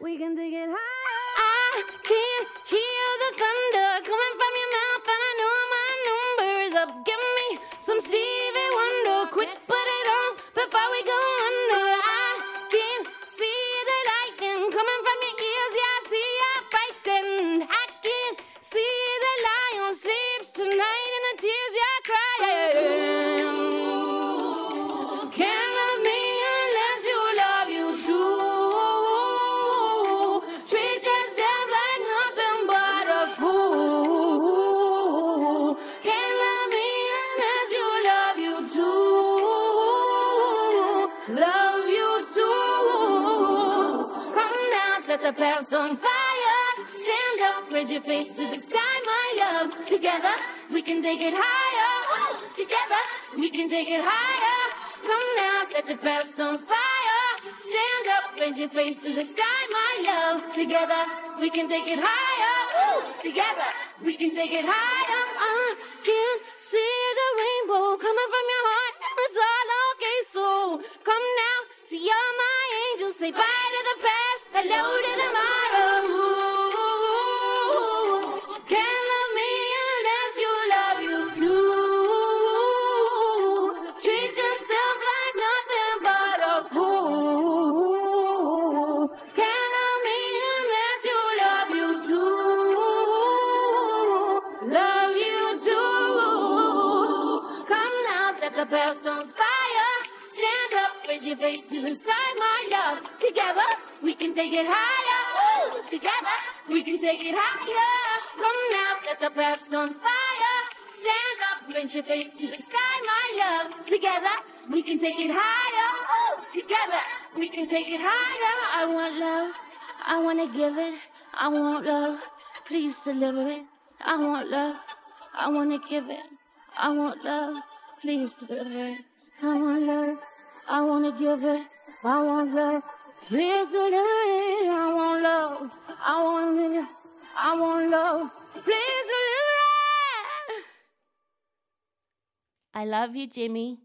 we can take it higher. I can hear the thunder coming from your mouth, and I know my number is up. Give me some Stevie Wonder, quick, put it on before we go Love you too. Come now, set the past on fire. Stand up, raise your face to the sky, my love. Together, we can take it higher. Together, we can take it higher. Come now, set the past on fire. Stand up, raise your face to the sky, my love. Together, we can take it higher. Together, we can take it higher. I can see the rainbow coming from your heart, Say bye to the past, hello to the tomorrow. Can't love me unless you love you too. Treat yourself like nothing but a fool. Can't love me unless you love you too. Love you too. Come now, set the past on fire. Stand up, raise your face to the sky, my love. Together, we can take it higher. Ooh, together, we can take it higher. Come now, set the past on fire. Stand up, raise your face to the sky, my love. Together, we can take it higher. Ooh, together, we can take it higher. I want love. I want to give it. I want love. Please deliver it. I want love. I want to give it. I want love. Please deliver it. I want love. To give it. I want love. Please deliver it. I want love. I want it. I want love. Please deliver it. I love you, Jimmy.